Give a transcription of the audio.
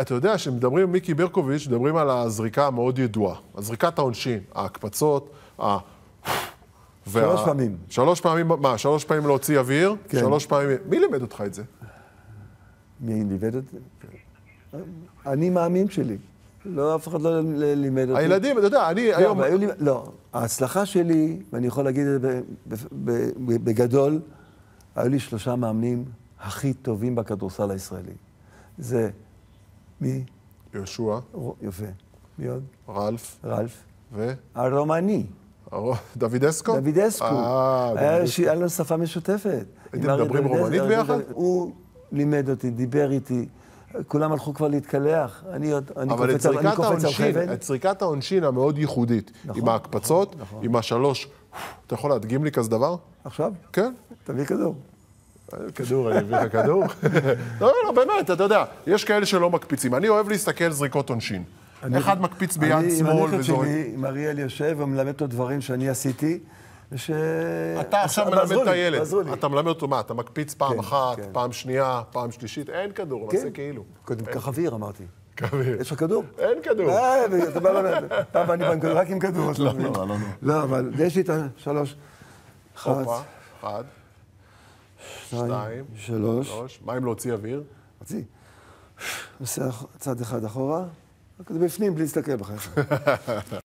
אתה יודע, כשמדברים מיקי ברקוביץ', מדברים על הזריקה המאוד ידועה. על זריקת העונשין, ההקפצות, ה... שלוש פעמים. שלוש פעמים, מה, שלוש פעמים להוציא אוויר? כן. שלוש פעמים... מי לימד אותך את זה? מי לימד אותי? אני מאמין שלי. לא, אף אחד לא לימד אותי. הילדים, אתה יודע, אני לא, היום... לא, ההצלחה שלי, ואני יכול להגיד את זה בגדול, היו לי שלושה מאמנים הכי טובים בכדורסל הישראלי. זה מי? יהושע, יפה. מי עוד? רלף, רלף. ו... הרומני? דוד אסקו. אה, היה לנו שפה משותפת. הייתם מדברים רומנית ביחד? הוא לימד אותי, דיבר איתי. כולם הלכו כבר להתקלח. אני עוד, אני אבל קופץ על- חבל. את זריקת העונשין המאוד ייחודית, נכון, עם ההקפצות, נכון. עם השלוש, אתה יכול להדגים לי כזה דבר? עכשיו? כן. תביא כדור. כדור, אני אביא לך כדור. לא, לא, באמת, אתה יודע, יש כאלה שלא מקפיצים. אני אוהב להסתכל זריקות עונשין. אחד מקפיץ ביד אני עם שמאל הנכד וזורק. שלי, עם אריאל יושב ומלמד אותו דברים שאני עשיתי, וש... אתה עכשיו מלמד את הילד. אתה מלמד אותו מה? אתה מקפיץ פעם כן, אחת, כן. פעם שנייה, פעם שלישית, אין כדור, כן. נעשה כאילו. קודם, קח אוויר, אמרתי. כביר. יש לך כדור? אין כדור. אה, אתה בא ללמד. פעם אני בא רק עם כדור. אתה מבין. לא, לא. לא, אבל יש לי את השלוש. אחת, הופה, אחד, שתיים, שלוש. מה אם להוציא אוויר? חצי. עושה צד אחד אחורה, רק בפנים בלי להסתכל בחיים.